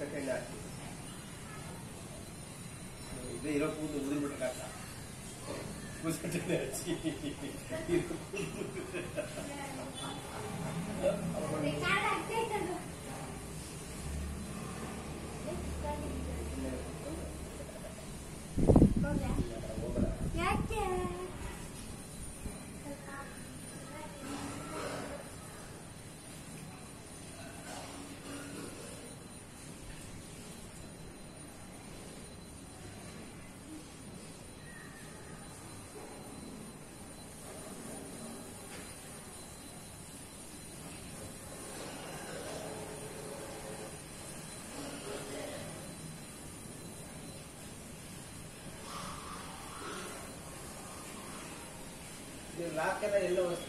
செகண்ட் ஆச்சு இது இருபது நூறு மீட்டர் காட்டா இருபது ಬ್ಲಾಕ್ ಎಲ್ಲ ವಸ್ತು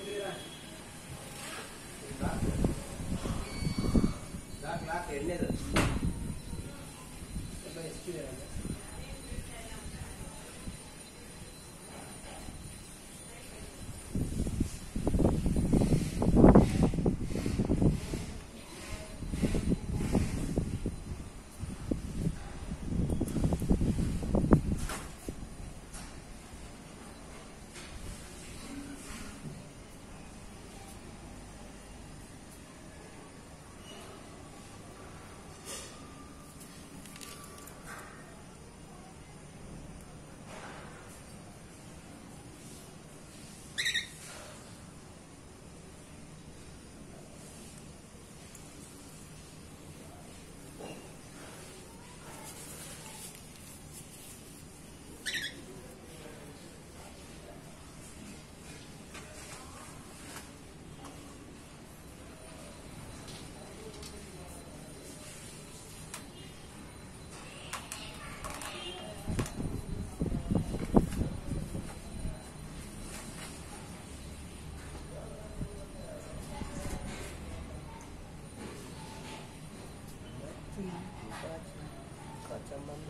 Chambando.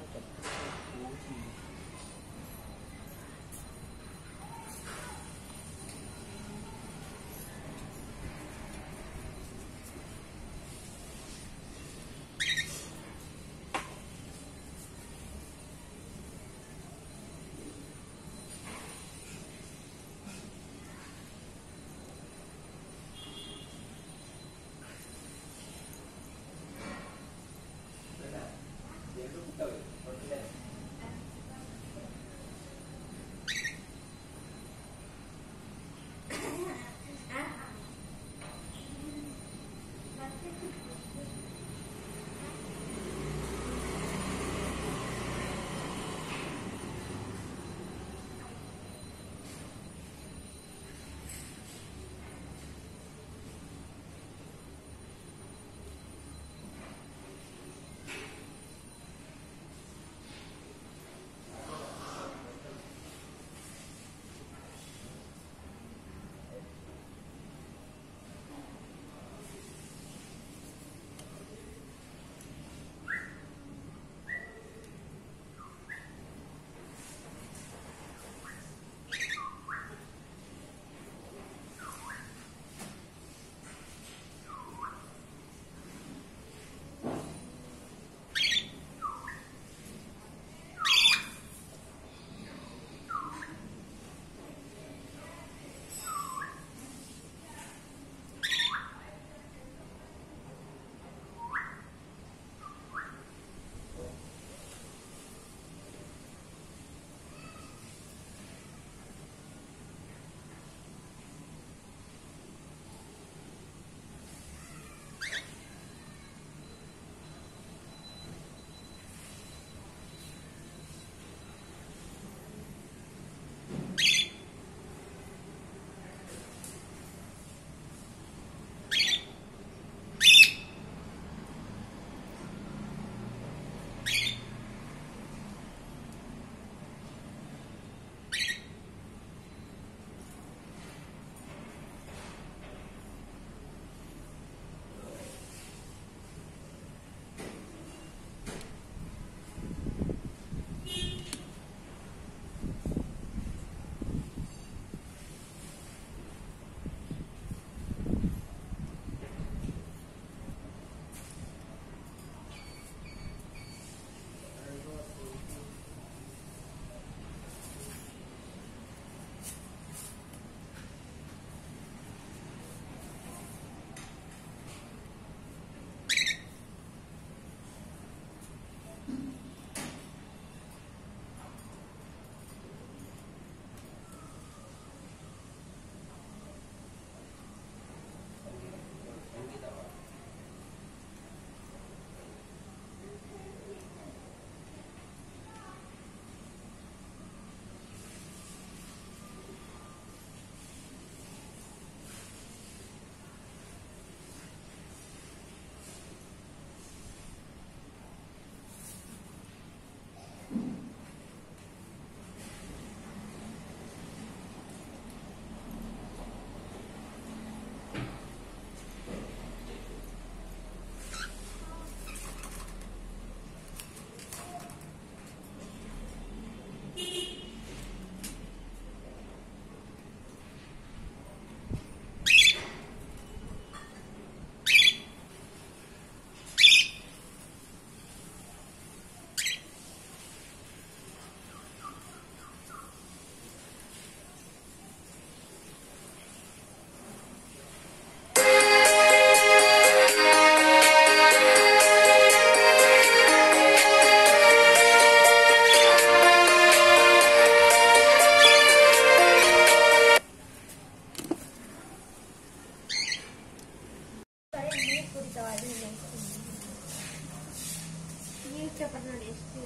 ini. Ini pernah naik itu.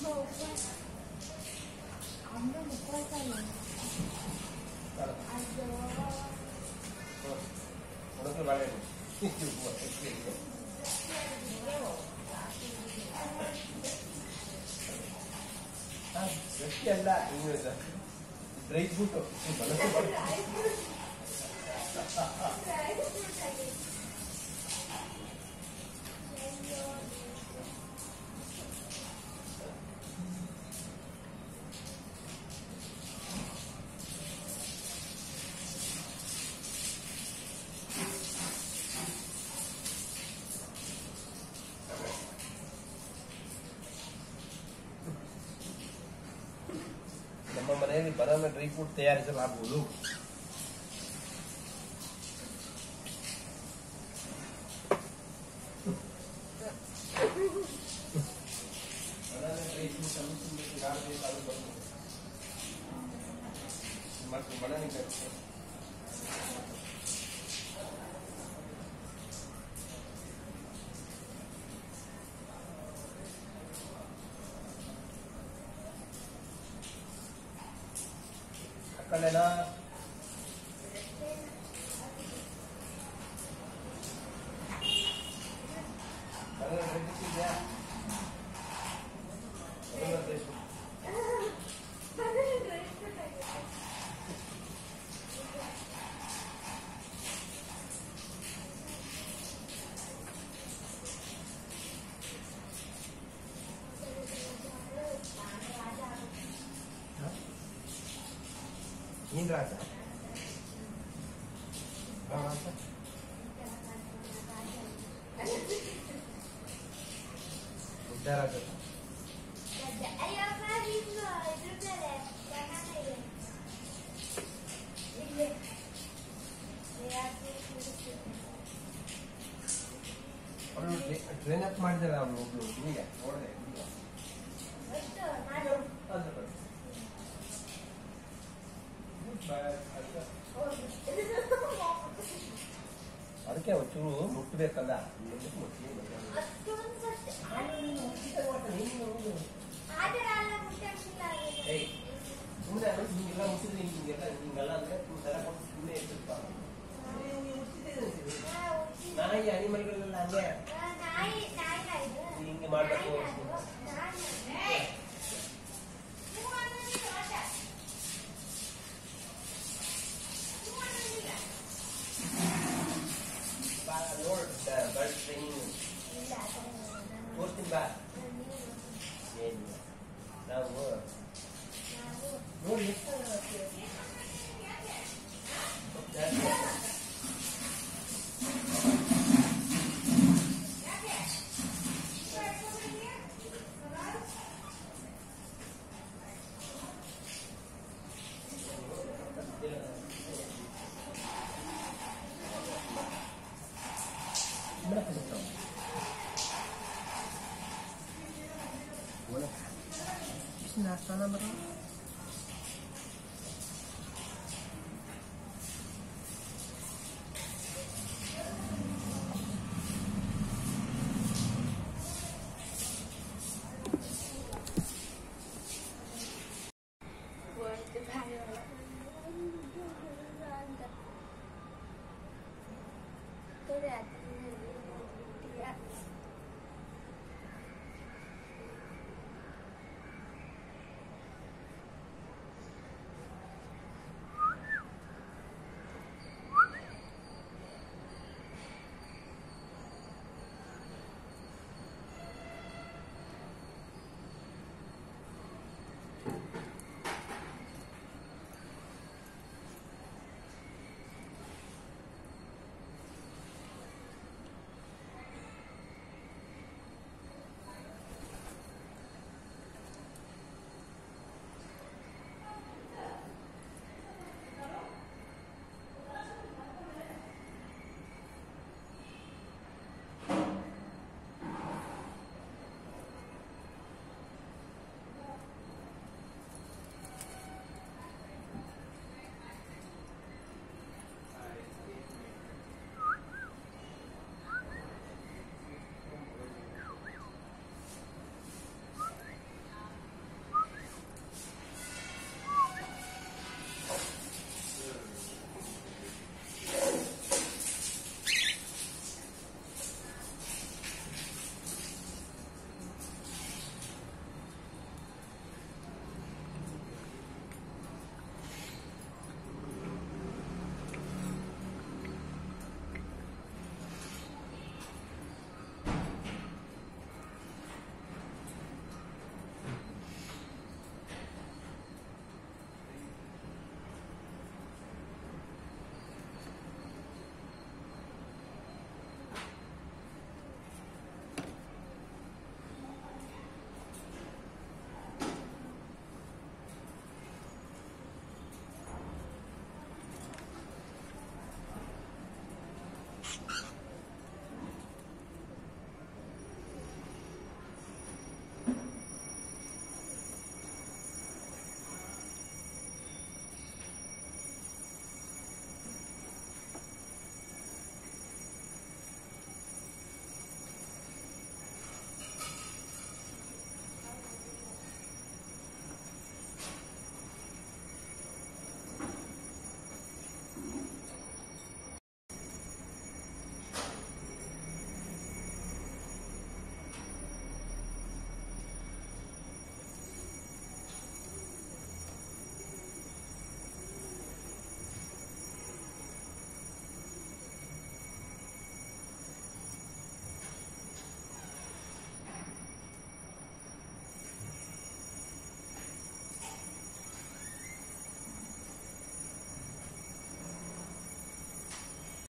no ¿qué es no ¿Qué ¿Qué मैंने बदा में ड्राई फ्रूट तैयार है आप बोलो வேணா Yeah. நாய் அனிமல்கள் எல்லாமே நீங்க மாட்ட